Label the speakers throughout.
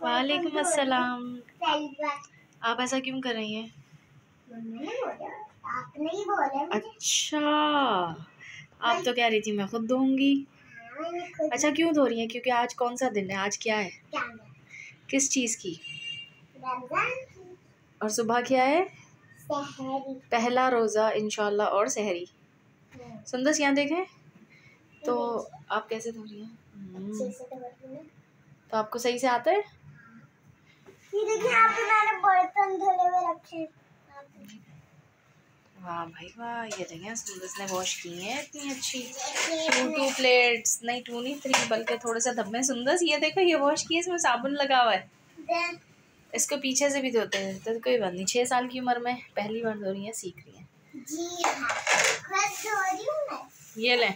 Speaker 1: वालेकुम अस्सलाम। आप ऐसा क्यों कर रही हैं?
Speaker 2: आपने ही बोला
Speaker 1: अच्छा। आप तो कह रही थी मैं खुद दूँगी
Speaker 2: हाँ,
Speaker 1: अच्छा क्यों धो रही हैं? क्योंकि आज कौन सा दिन है? आज क्या है? किस चीज़ की? और सुबह क्या है? पहला रोज़ा इंशाल्लाह और सहरी। सुंदस यहाँ देखें। तो आप कैसे धो रही हैं। तो आपको सही से आता है?
Speaker 2: ये देखिए यहाँ पे मैंने बर्तन धुले हुए रखे
Speaker 1: वाह भाई वाह ये देखें सुंदस ने वॉश की हैं इतनी अच्छी। टू टू प्लेट्स नहीं टू नहीं थ्री बल्कि थोड़े सा धब्बे सुंदस ये देखो ये वॉश की है इसमें साबुन लगा हुआ है। इसको पीछे से भी धोते हैं तो कोई बात नहीं छः साल की उम्र में पहली बार धो रही है सीख रही है।
Speaker 2: जी हाँ। हूँ
Speaker 1: ये लें।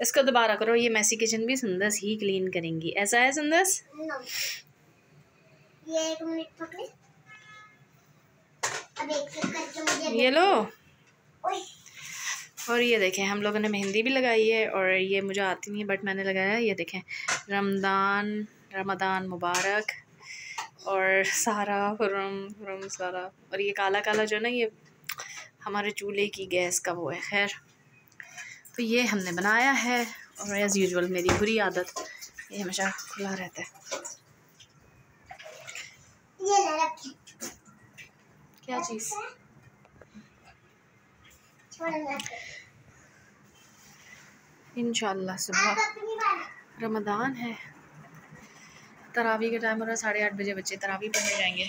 Speaker 1: इसको दोबारा करो ये मैसी किचन भी सुंदस ही क्लीन करेंगी। ऐसा है सुंदस?
Speaker 2: ये एक मिनट पकड़े। अब एक एक मुझे
Speaker 1: ये लो। और ये देखें हम लोगों ने मेहंदी भी लगाई है और ये मुझे आती नहीं है बट मैंने लगाया। है ये देखें रमदान रमदान मुबारक और सारा हुरम हुरम सारा। और ये काला काला जो है ना ये हमारे चूल्हे की गैस का वो है खैर। तो ये हमने बनाया है और एज़ यूजल मेरी बुरी आदत ये हमेशा खुला रहता है।
Speaker 2: ये
Speaker 1: क्या चीज़? इंशाल्लाह सुबह
Speaker 2: बात
Speaker 1: रमदान है। तरावी का टाइम हो रहा है साढ़े आठ बजे बच्चे तरावी पढ़ने जाएँगे।